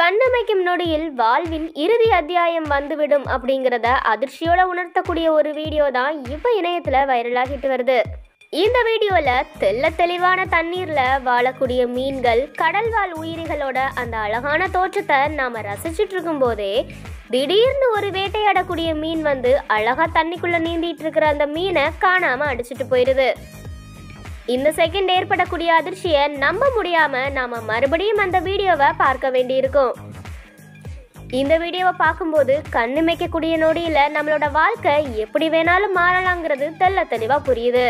கண்ணமைக்கும் நொடியில் வாழ்வின் இறுதி அத்தியாயம் வந்துவிடும் அப்படிங்கிறத அதிர்ச்சியோட உணர்த்தக்கூடிய ஒரு வீடியோ தான் இப்போ இணையத்தில் வைரலாகிட்டு வருது. இந்த வீடியோல தெள்ள தெளிவான தண்ணீர்ல வாழக்கூடிய மீன்கள் கடல்வாழ் உயிரிகளோட அந்த அழகான தோற்றத்தை நாம ரசிச்சுட்டு இருக்கும் போதே திடீர்னு ஒரு வேட்டையாடக்கூடிய மீன் வந்து அழகா தண்ணிக்குள்ள நீந்திட்டு இருக்கிற அந்த மீனை காணாம அடிச்சிட்டு போயிருது. இந்த செகண்ட் ஏற்படக்கூடிய அதிர்ச்சியை நம்ப முடியாம நாம மறுபடியும் அந்த வீடியோவை பார்க்க வேண்டியிருக்கும். இந்த வீடியோவை பார்க்கும்போது கண்ணு மேய்க்கக்கூடிய நொடியில நம்மளோட வாழ்க்கை எப்படி வேணாலும் மாறலாங்கிறது தெள்ள தெளிவா புரியுது.